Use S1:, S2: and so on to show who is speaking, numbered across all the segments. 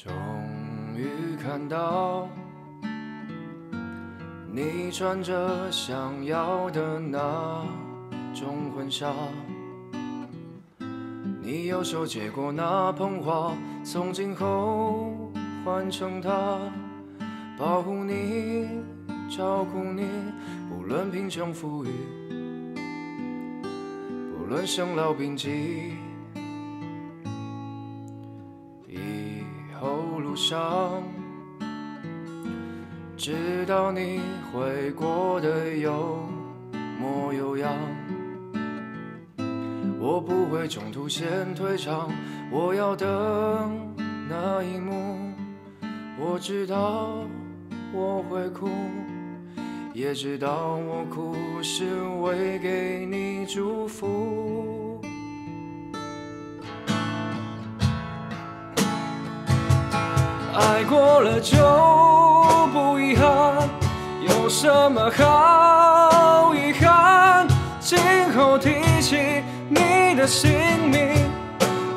S1: 终于看到你穿着想要的那种婚纱，你右手接过那捧花，从今后换成他，保护你，照顾你，不论贫穷富裕，不论生老病疾。上，直到你会过得有模有样，我不会中途先退场。我要等那一幕，我知道我会哭，也知道我哭是为给你祝福。爱过了就不遗憾，有什么好遗憾？今后提起你的姓名，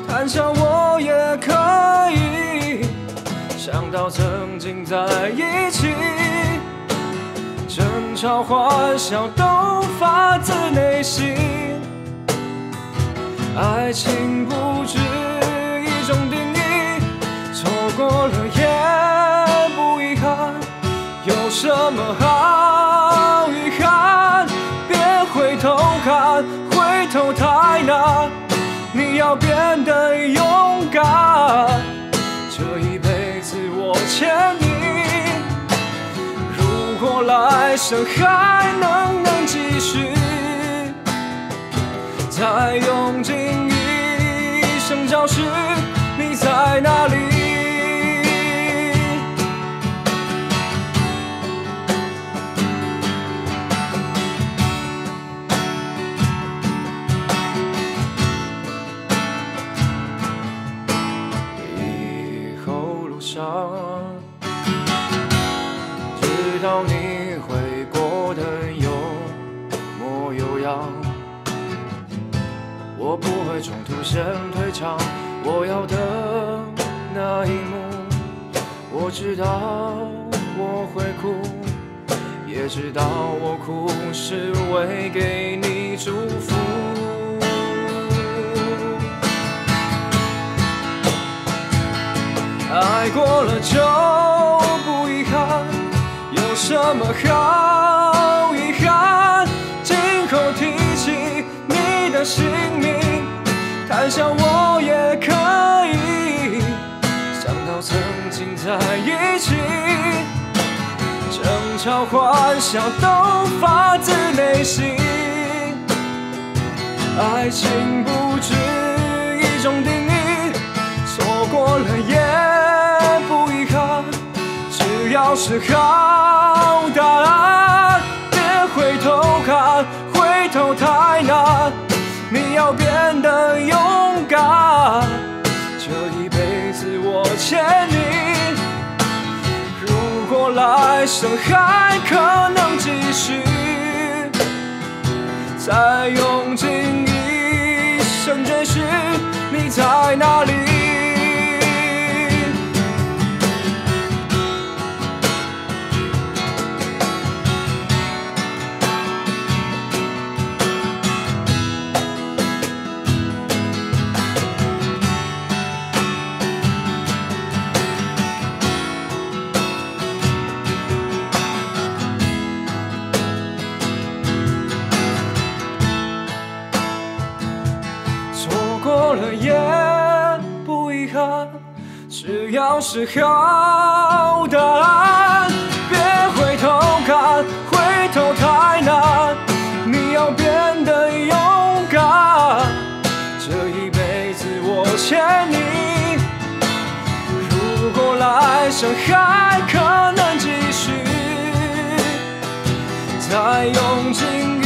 S1: 谈笑我也可以。想到曾经在一起，争吵欢笑都发自内心。爱情不止什么好遗憾？别回头看，回头太难，你要变得勇敢。这一辈子我欠你，如果来生还能能继续。再用尽一生找寻你在哪里。我不会中途先退场，我要等那一幕。我知道我会哭，也知道我哭是为给你祝福。爱过了就不遗憾，有什么好遗憾？今后提起你的姓名，谈笑我也可以。想到曾经在一起，争吵欢笑都发自内心。爱情不止一种定义，错过了也不遗憾，只要是好答案。别回头看，回头太难，你要变得勇来生还可能继续。再用尽一生追寻你在哪里。过了也不遗憾，只要是好答案。别回头看，回头太难，你要变得勇敢。这一辈子我欠你，如果来生还可能继续。再用尽